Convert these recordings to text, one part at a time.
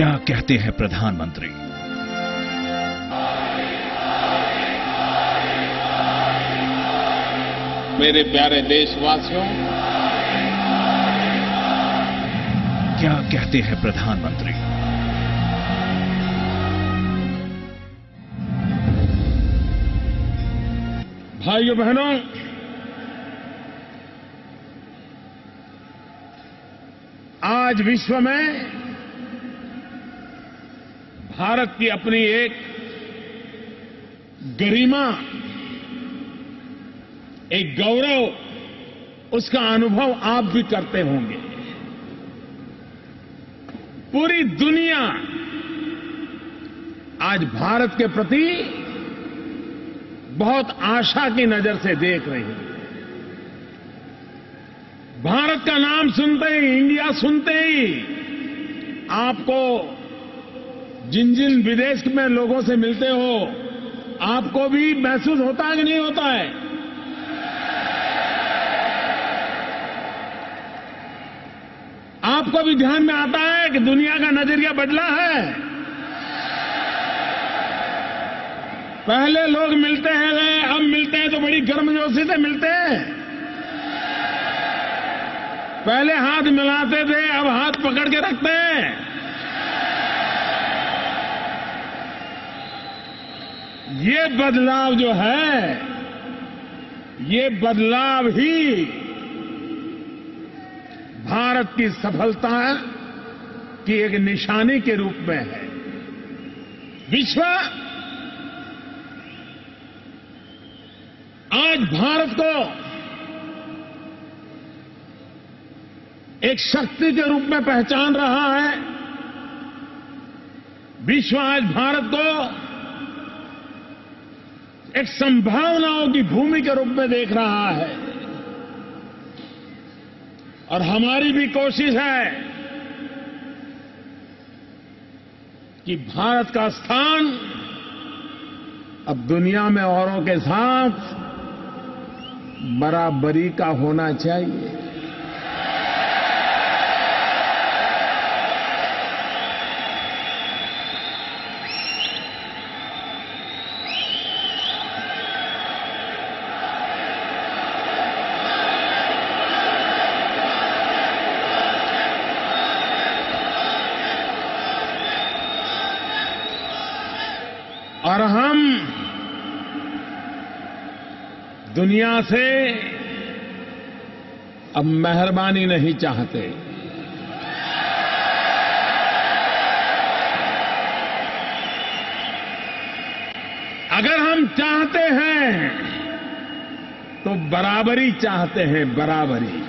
क्या कहते हैं प्रधानमंत्री? मेरे प्यारे देशवासियों क्या कहते हैं प्रधानमंत्री? भाइयों बहनों आज विश्व में भारत की अपनी एक गरिमा, एक गौरव, उसका अनुभव आप भी करते होंगे। पूरी दुनिया आज भारत के प्रति बहुत आशा की नज़र से देख रही है। भारत का नाम सुनते ही, इंडिया सुनते ही आपको जिन जिन विदेश में लोगों से मिलते हो, आपको भी महसूस होता है कि नहीं होता है? आपको भी ध्यान में आता है कि दुनिया का नज़रिया बदला है? पहले लोग मिलते हैं अब मिलते हैं तो बड़ी गर्मजोशी से मिलते हैं। पहले हाथ मिलाते थे, अब हाथ पकड़ के रखते हैं। ये बदलाव जो है, ये बदलाव ही भारत की सफलता की एक निशानी के रूप में है। विश्व, आज भारत को एक शक्ति के रूप में पहचान रहा है। विश्व, आज भारत को एक संभावनाओं की भूमि के रूप में देख रहा है। और हमारी भी कोशिश है कि भारत का स्थान अब दुनिया में औरों के साथ बराबरी का होना चाहिए और हम दुनिया से अब मेहरबानी नहीं चाहते। अगर हम चाहते हैं तो बराबरी चाहते हैं, बराबरी।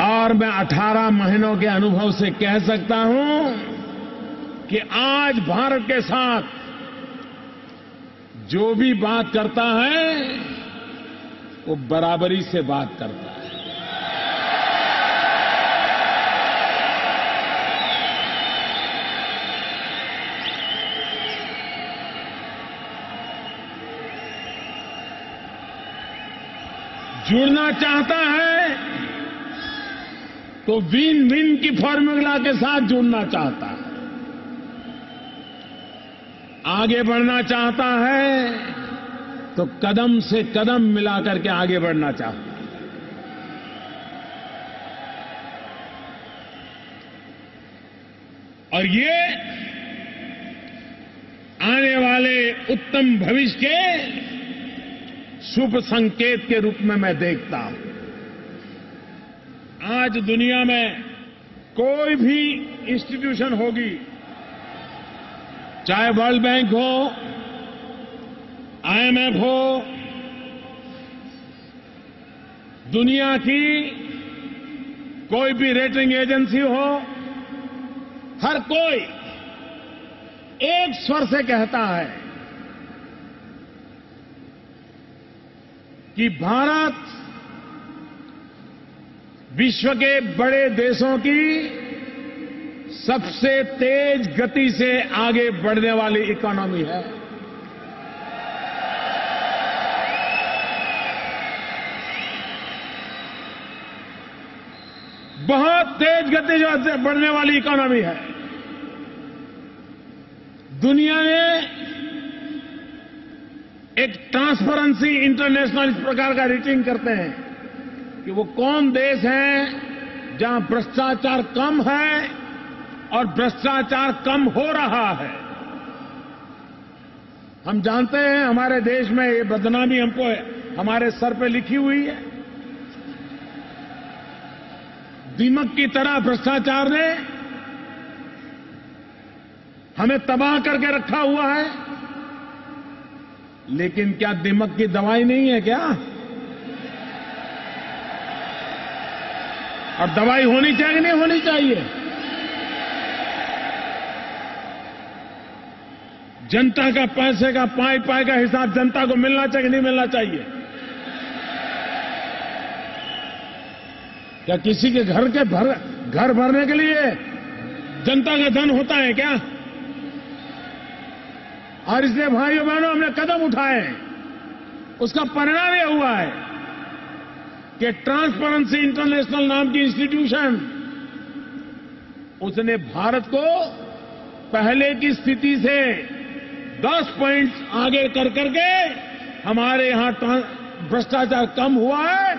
और मैं 18 महीनों के अनुभव से कह सकता हूँ कि आज भारत के साथ जो भी बात करता है, वो बराबरी से बात करता है। जुड़ना चाहता है तो विन विन की फॉर्मूला के साथ जुड़ना चाहता है। आगे बढ़ना चाहता है तो कदम से कदम मिलाकर के आगे बढ़ना चाहता है। और ये आने वाले उत्तम भविष्य के शुभ संकेत के रूप में मैं देखता हूँ। आज दुनिया में कोई भी इंस्टीट्यूशन होगी चाहे वर्ल्ड बैंक हो, आईएमएफ हो, दुनिया की कोई भी रेटिंग एजेंसी हो, हर कोई एक स्वर से कहता है कि भारत विश्व के बड़े देशों की सबसे तेज गति से आगे बढ़ने वाली इकोनॉमी है। बहुत तेज गति से बढ़ने वाली इकोनॉमी है। दुनिया में एक ट्रांसपेरेंसी इंटरनेशनल इस प्रकार का रेटिंग करते हैं कि वो कौन देश है जहाँ भ्रष्टाचार कम है और भ्रष्टाचार कम हो रहा है। हम जानते हैं हमारे देश में ये बदनामी हमको, हमारे सर पे लिखी हुई है। दीमक की तरह भ्रष्टाचार ने हमें तबाह करके रखा हुआ है। लेकिन क्या दीमक की दवाई नहीं है क्या? और दवाई होनी चाहिए नहीं होनी चाहिए? जनता का पैसे का पाई पाई का हिसाब जनता को मिलना चाहिए, नहीं मिलना चाहिए। क्या किसी के घर के भर, घर भरने के लिए जनता का धन होता है क्या? और इसलिए भाइयों बहनों, हमने कदम उठाए उसका परिणाम यह हुआ है कि ट्रांसपेरेंसी इंटरनेशनल नाम की इंस्टीट्यूशन उसने भारत को पहले की स्थिति से 10 पॉइंट्स आगे कर करके हमारे यहाँ भ्रष्टाचार कम हुआ है,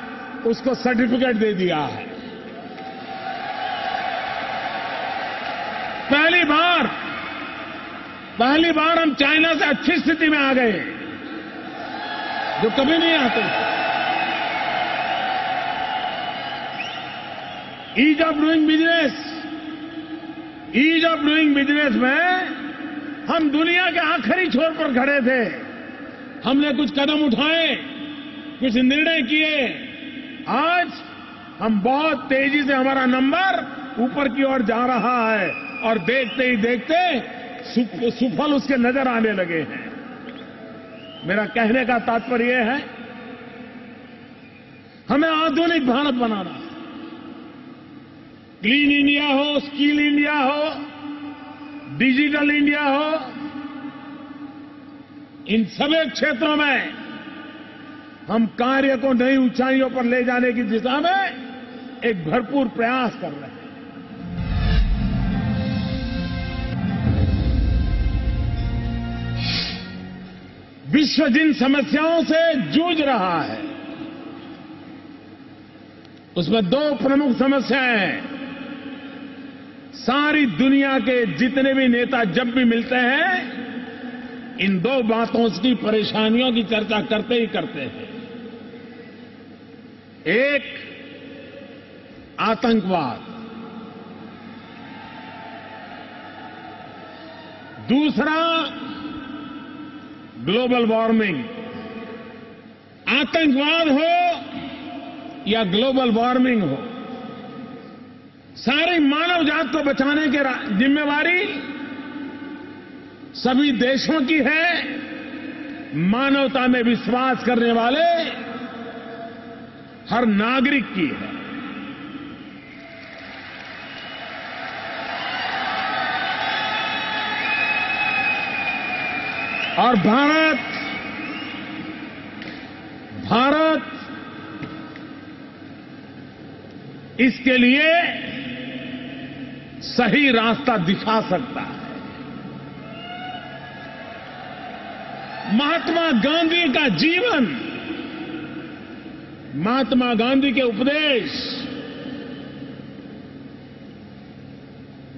उसको सर्टिफिकेट दे दिया है। पहली बार पहली बार हम चाइना से अच्छी स्थिति में आ गए, जो कभी नहीं आते। Ease of doing business ease of doing business में हम दुनिया के आखिरी छोर पर खड़े थे। हमने कुछ कदम उठाए, कुछ निर्णय किए। आज हम बहुत तेज़ी से हमारा नंबर ऊपर की ओर जा रहा है और देखते ही देखते सुफल उसके नज़र आने लगे हैं। मेरा कहने का तात्पर्य यह है, हमें आधुनिक भारत बनाना है। क्लीन इंडिया हो, स्किल इंडिया हो डिजिटल इंडिया हो, इन सभी क्षेत्रों में हम कार्य को नई ऊंचाइयों पर ले जाने की दिशा में एक भरपूर प्रयास कर रहे हैं। विश्व जिन समस्याओं से जूझ रहा है, उसमें दो प्रमुख समस्याएँ हैं। सारी दुनिया के जितने भी नेता जब भी मिलते हैं, इन दो बातों की परेशानियों की चर्चा करते ही करते हैं। एक, आतंकवाद। दूसरा, ग्लोबल वार्मिंग। आतंकवाद हो या ग्लोबल वार्मिंग हो सारी मानव जात को बचाने की जिम्मेवारी सभी देशों की है। मानवता में विश्वास करने वाले हर नागरिक की है। और भारत भारत इसके लिए सही रास्ता दिखा सकता है। महात्मा गांधी का जीवन, महात्मा गांधी के उपदेश,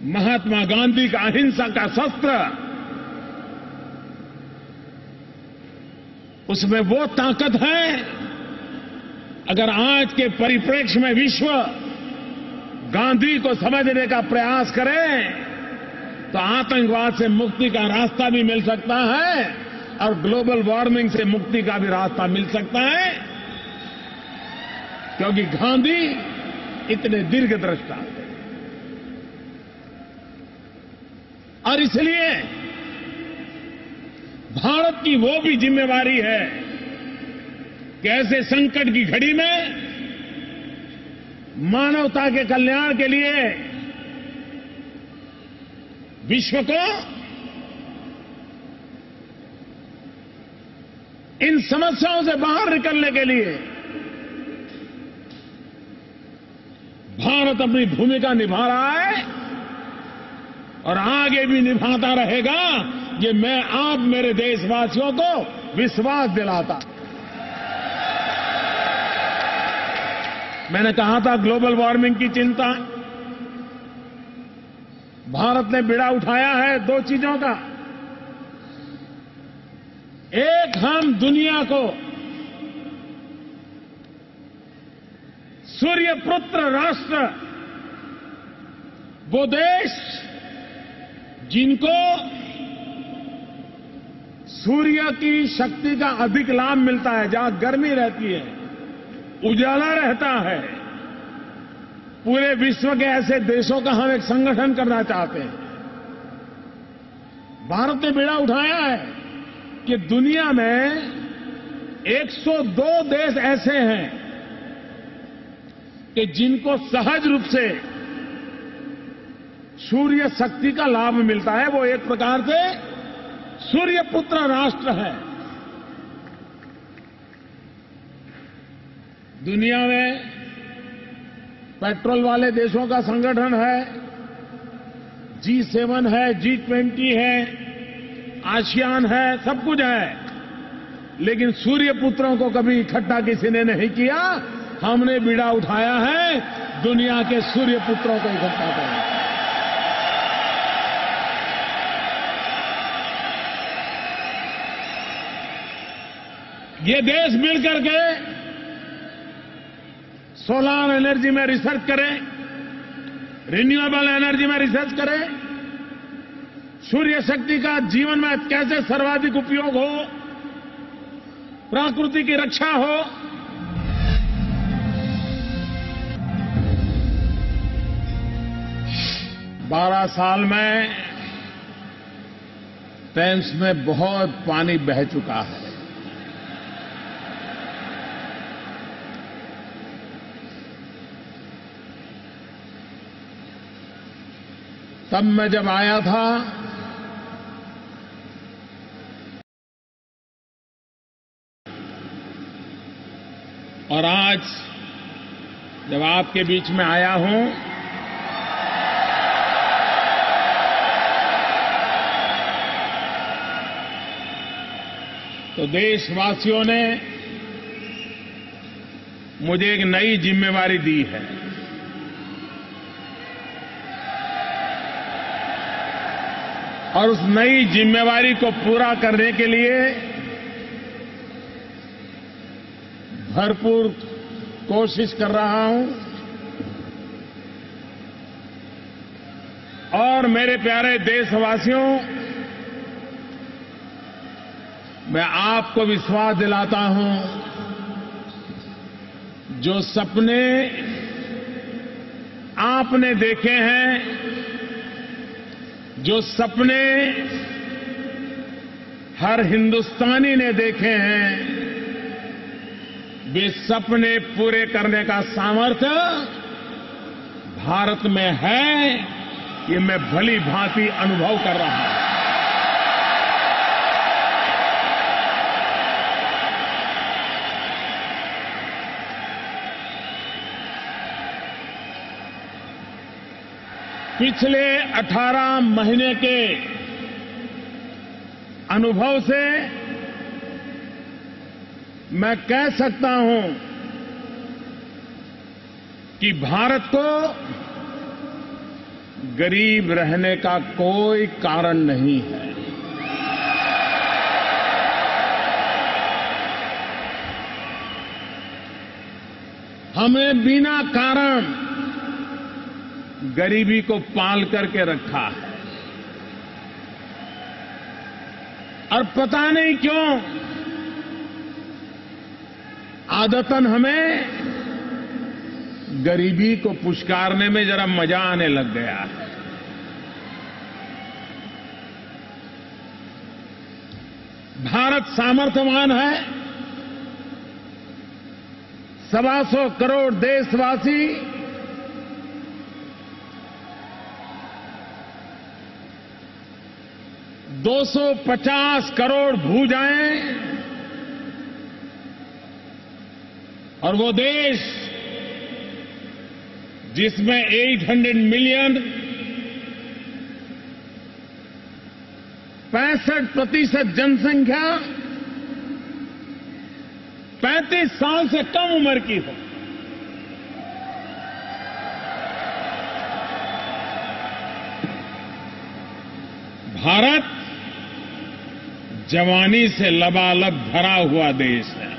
महात्मा गांधी का अहिंसा का शस्त्र, उसमें वो ताकत है। अगर आज के परिप्रेक्ष्य में विश्व गांधी को समझने का प्रयास करें तो आतंकवाद से मुक्ति का रास्ता भी मिल सकता है और ग्लोबल वार्मिंग से मुक्ति का भी रास्ता मिल सकता है। क्योंकि गांधी इतने दीर्घ दृष्टा और इसलिए भारत की वो भी जिम्मेवारी है कि ऐसे संकट की घड़ी में मानवता के कल्याण के लिए विश्व को इन समस्याओं से बाहर निकलने के लिए भारत अपनी भूमिका निभा रहा है और आगे भी निभाता रहेगा ये मैं आप मेरे देशवासियों को विश्वास दिलाता मैंने कहा था ग्लोबल वार्मिंग की चिंता। भारत ने बिड़ा उठाया है दो चीज़ों का। एक, हम दुनिया को सूर्यपुत्र राष्ट्र, वो देश जिनको सूर्य की शक्ति का अधिक लाभ मिलता है, जहाँ गर्मी रहती है। उजाला रहता है। पूरे विश्व के ऐसे देशों का हम एक संगठन करना चाहते हैं। भारत ने बेड़ा उठाया है कि दुनिया में 102 देश ऐसे हैं कि जिनको सहज रूप से सूर्य शक्ति का लाभ मिलता है। वो एक प्रकार से सूर्य पुत्र राष्ट्र है। दुनिया में पेट्रोल वाले देशों का संगठन है जी सेवन है जी ट्वेंटी है, आसियान है, सब कुछ है। लेकिन सूर्य पुत्रों को कभी इकट्ठा किसी ने नहीं किया। हमने बीड़ा उठाया है, दुनिया के सूर्य पुत्रों को इकट्ठा करना ये देश मिलकर के सोलर एनर्जी में रिसर्च करें, रिन्यूएबल एनर्जी में रिसर्च करें, सूर्य शक्ति का जीवन में कैसे सर्वाधिक उपयोग हो, प्रकृति की रक्षा हो। बारह साल में टेंस में बहुत पानी बह चुका है। तब मैं जब आया था, और आज जब आपके बीच में आया हूँ तो देशवासियों ने मुझे एक नई जिम्मेवारी दी है। और उस नई जिम्मेवारी को पूरा करने के लिए भरपूर कोशिश कर रहा हूँ। और मेरे प्यारे देशवासियों, मैं आपको विश्वास दिलाता हूँ, जो सपने आपने देखे हैं जो सपने हर हिंदुस्तानी ने देखे हैं, वे सपने पूरे करने का सामर्थ्य भारत में है ये मैं भली भांति अनुभव कर रहा हूँ। पिछले 18 महीने के अनुभव से मैं कह सकता हूँ कि भारत को गरीब रहने का कोई कारण नहीं है। हमें बिना कारण गरीबी को पाल करके रखा है। और पता नहीं क्यों आदतन हमें गरीबी को पुष्कारने में जरा मज़ा आने लग गया है। भारत सामर्थ्यवान है। सवा सौ करोड़ देशवासी दो सौ पचास करोड़ भूजाएँ और वो देश जिसमें 800 मिलियन पैंसठ प्रतिशत जनसंख्या 35 साल से कम उम्र की हो। भारत जवानी से लबालब भरा हुआ देश है।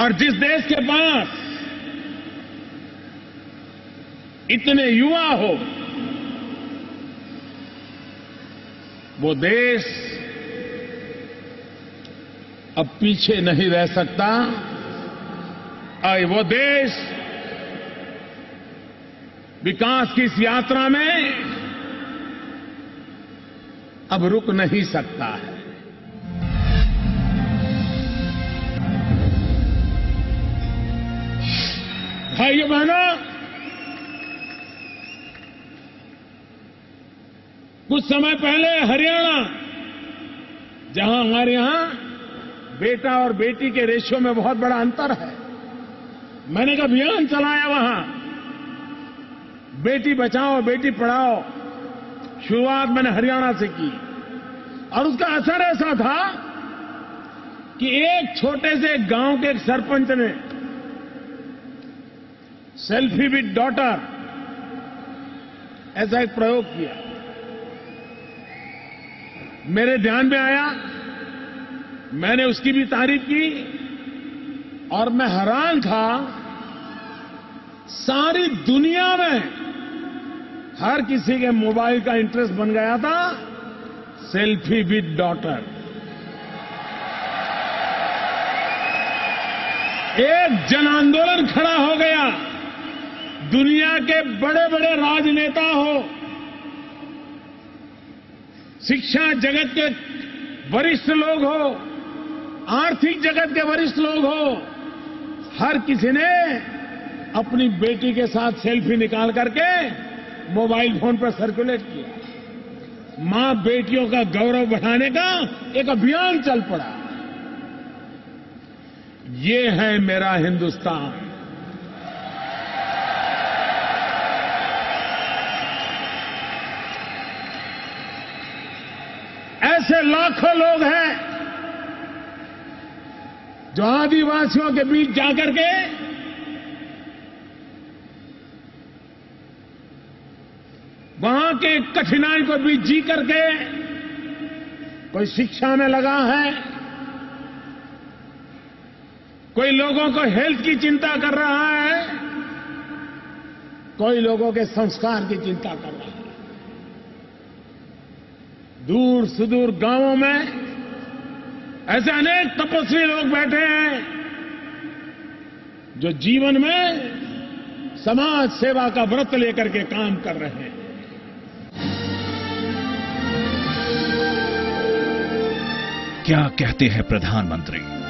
और जिस देश के पास इतने युवा हो, वो देश अब पीछे नहीं रह सकता। और वो देश विकास की इस यात्रा में अब रुक नहीं सकता है। भाइयों बहनों, कुछ समय पहले हरियाणा, जहाँ हमारे यहाँ बेटा और बेटी के रेशियो में बहुत बड़ा अंतर है, मैंने एक अभियान चलाया वहाँ। बेटी बचाओ, बेटी पढ़ाओ। शुरुआत मैंने हरियाणा से की। और उसका असर ऐसा था कि एक छोटे से गाँव के एक सरपंच ने सेल्फी विद डॉटर ऐसा एक प्रयोग किया। मेरे ध्यान में आया, मैंने उसकी भी तारीफ़ की और मैं हैरान था सारी दुनिया में हर किसी के मोबाइल का इंटरेस्ट बन गया था, सेल्फी विद डॉटर। एक जन आंदोलन खड़ा हो गया। दुनिया के बड़े बड़े राजनेता हो, शिक्षा जगत के वरिष्ठ लोग हो, आर्थिक जगत के वरिष्ठ लोग हो, हर किसी ने अपनी बेटी के साथ सेल्फी निकाल करके मोबाइल फ़ोन पर सर्कुलेट किया। माँ बेटियों का गौरव बढ़ाने का एक अभियान चल पड़ा। ये है मेरा हिंदुस्तान। ऐसे लाखों लोग हैं जो आदिवासियों के बीच जाकर के वहाँ के कठिनाई को भी जी करके कोई शिक्षा में लगा है? कोई लोगों को हेल्थ की चिंता कर रहा है? कोई लोगों के संस्कार की चिंता कर रहा है? दूर सुदूर गाँवों में ऐसे अनेक तपस्वी लोग बैठे हैं जो जीवन में समाज सेवा का व्रत लेकर के काम कर रहे हैं। क्या कहते हैं प्रधानमंत्री?